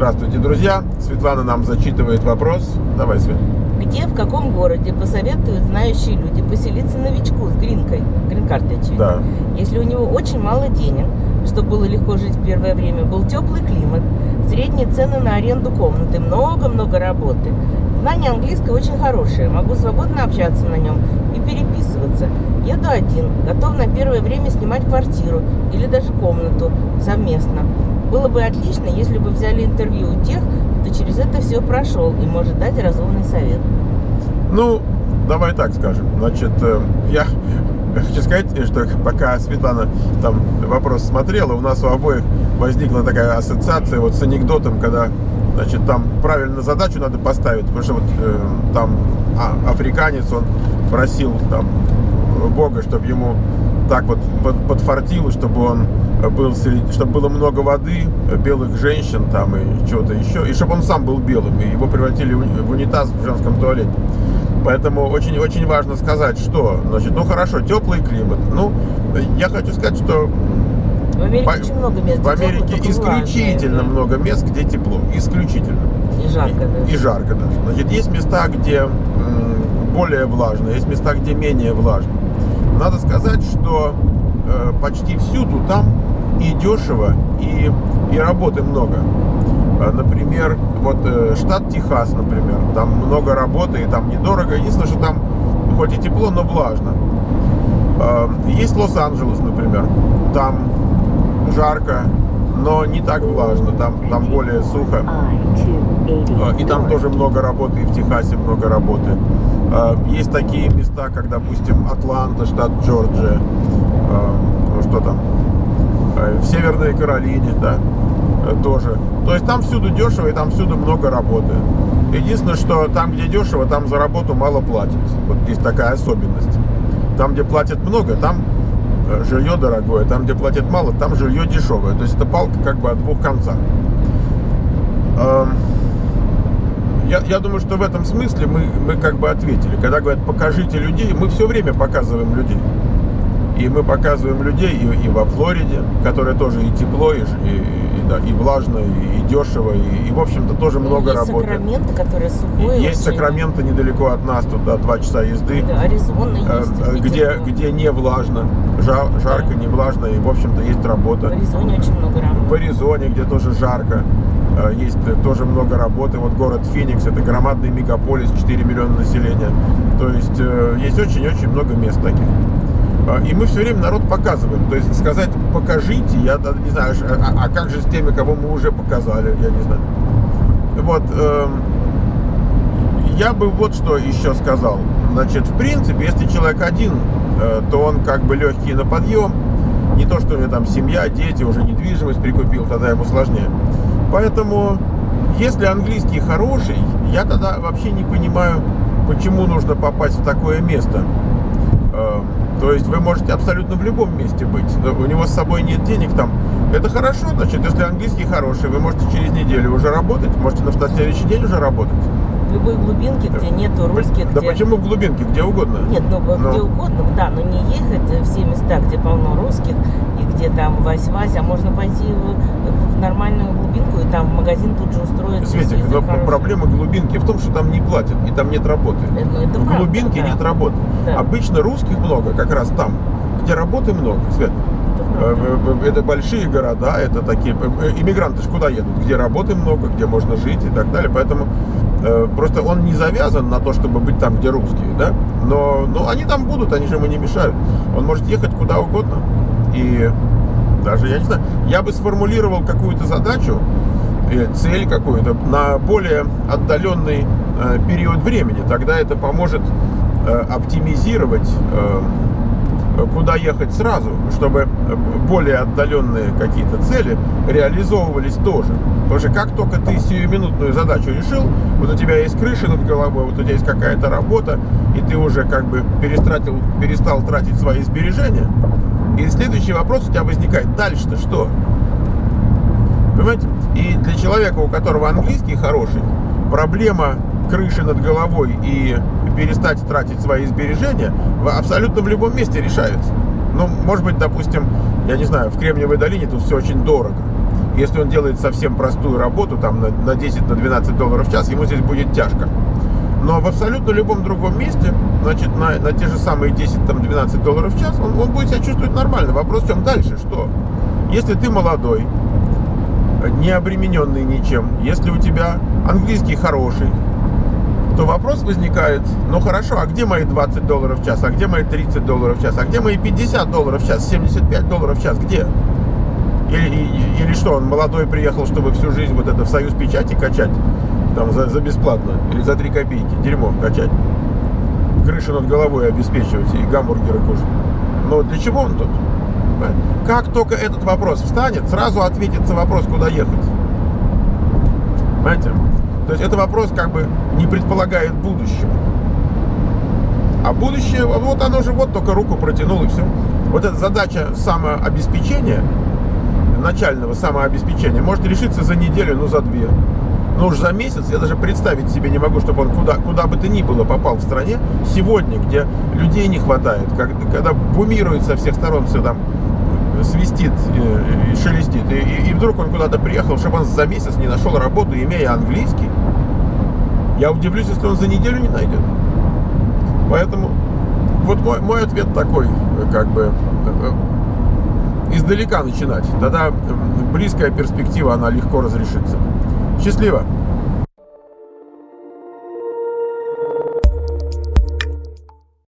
Здравствуйте, друзья. Светлана нам зачитывает вопрос. Давай, Свет. Где, в каком городе посоветуют знающие люди поселиться новичку с гринкой, грин-картой, очевидно, Да. если у него очень мало денег, чтобы было легко жить в первое время, был теплый климат, средние цены на аренду комнаты, много-много работы. Знание английского очень хорошее, могу свободно общаться на нем и переписываться. Еду один, готов на первое время снимать квартиру или даже комнату совместно. Было бы отлично, если бы взяли интервью у тех, кто через это все прошел и может дать разумный совет. Ну, давай так скажем. Значит, э, я хочу сказать, что пока Светлана там вопрос смотрела, у нас у обоих возникла такая ассоциация вот с анекдотом, когда значит, там правильно задачу надо поставить, потому что вот э, там а, африканец, он просил там Бога, чтобы ему так вот под- подфартило, чтобы он был, среди- чтобы было много воды, белых женщин там и чего-то еще, и чтобы он сам был белым, и его превратили в унитаз в женском туалете. Поэтому очень-очень важно сказать, что, значит, ну хорошо, теплый климат. Ну, я хочу сказать, что В Америке По- очень много мест. в тепло, Америке только исключительно влажное, много мест, где тепло. Исключительно. И жарко даже. И жарко даже. Значит, есть места, где м, более влажно, есть места, где менее влажно. Надо сказать, что э, почти всюду там и дешево, и, и работы много. А, Например, вот э, штат Техас, например, там много работы, и там недорого. Единственное, что там хоть и тепло, но влажно. А, Есть Лос-Анджелес, например. Там жарко, но не так влажно, там, там более сухо. А, И там тоже много работы, и в Техасе много работы. Есть такие места, как, допустим, Атланта, штат Джорджия, ну, что там, в Северной Каролине, да, э, тоже. То есть там всюду дешево, и там всюду много работы. Единственное, что там, где дешево, там за работу мало платят. Вот есть такая особенность. Там, где платят много, там э, жилье дорогое, там, где платят мало, там жилье дешевое. То есть это палка как бы о двух концах. Эм, Я, я думаю, что в этом смысле мы, мы как бы ответили. Когда говорят, покажите людей, мы все время показываем людей. И мы показываем людей и, и во Флориде, которая тоже и тепло, и, и, и, да, и влажно, и, и дешево, и, и, в общем-то тоже много есть работы. Сакраменто, которое сухое. И Есть очень. Сакраменто недалеко от нас, туда два часа езды. Да, Аризона Э, есть. э, где где, не влажно, жа- жарко, не влажно, и, в общем-то, есть В работа. Аризоне очень много В работы. Аризоне, где тоже жарко, э, есть тоже много работы. Вот город Феникс, это громадный мегаполис, 4 миллиона населения. То есть есть очень-очень много мест таких. Э, И мы все время народ показываем. То есть сказать покажите, я не знаю, а, а как же с теми, кого мы уже показали, я не знаю. Вот, эм, я бы вот что еще сказал. Значит, в принципе, если человек один, э, то он как бы легкий на подъем. Не то, что у него там семья, дети, уже недвижимость прикупил, тогда ему сложнее. Поэтому, если английский хороший, я тогда вообще не понимаю, почему нужно попасть в такое место. Э, То есть вы можете абсолютно в любом месте быть. У него с собой нет денег там. Это хорошо, значит, если английский хороший, вы можете через неделю уже работать, можете на следующий день уже работать. В любой глубинке, где нету русских, Да где... почему в глубинке, где угодно? Нет, ну Ну. где угодно, да, но не ехать в все места, где полно русских и где там Вась-Вась, а можно пойти в, в нормальную глубинку и там в магазин тут же устроиться. Светик, но хороший. проблема глубинки в том, что там не платят и там нет работы. Э, ну, это в правда, глубинке да. нет работы. Да. Обычно русских много как раз там, где работы много, Свет. Это Э, э, Это большие города, это такие... э, э, Иммигранты ж куда едут? Где работы много, где можно жить и так далее. Поэтому э, просто он не завязан на то, чтобы быть там, где русские, да? Но, но они там будут, они же ему не мешают. Он может ехать куда угодно. И даже, я не знаю, я бы сформулировал какую-то задачу, э, цель какую-то на более отдаленный э, период времени. Тогда это поможет э, оптимизировать э, куда ехать сразу, чтобы более отдаленные какие-то цели реализовывались тоже. Потому что как только ты сиюминутную задачу решил, вот у тебя есть крыша над головой, вот у тебя есть какая-то работа, и ты уже как бы перестратил, перестал тратить свои сбережения, и следующий вопрос у тебя возникает, дальше-то что? Понимаете? И для человека, у которого английский хороший, проблема крыши над головой и перестать тратить свои сбережения абсолютно в любом месте решается. Ну, может быть, допустим, я не знаю, в Кремниевой долине тут все очень дорого. Если он делает совсем простую работу, там на, на 10, на 12 долларов в час, ему здесь будет тяжко. Но в абсолютно любом другом месте, значит, на, на те же самые 10-12 долларов в час, он, он будет себя чувствовать нормально. Вопрос в чем дальше, что? Если ты молодой, не обремененный ничем, если у тебя английский хороший, то вопрос возникает, ну хорошо, а где мои 20 долларов в час, а где мои 30 долларов в час, а где мои 50 долларов в час, 75 долларов в час, где? Или, или что, он молодой приехал, чтобы всю жизнь вот это в союз печати качать, там за, за бесплатно, или за 3 копейки, дерьмо качать, крышу над головой обеспечивать и гамбургеры кушать. Но для чего он тут? Как только этот вопрос встанет, сразу ответится вопрос, куда ехать. Понимаете? То есть это вопрос как бы не предполагает будущего. А будущее, вот оно же вот только руку протянул и все. Вот эта задача самообеспечения, начального самообеспечения, может решиться за неделю, ну за две. Но уж за месяц я даже представить себе не могу, чтобы он куда, куда бы то ни было попал в стране. Сегодня, где людей не хватает, как, когда бумирует со всех сторон все там, свистит и, и шелестит. И, и вдруг он куда-то приехал, чтобы он за месяц не нашел работу, имея английский. Я удивлюсь, если он за неделю не найдет. Поэтому вот мой, мой ответ такой, как бы э, издалека начинать. Тогда близкая перспектива, она легко разрешится. Счастливо!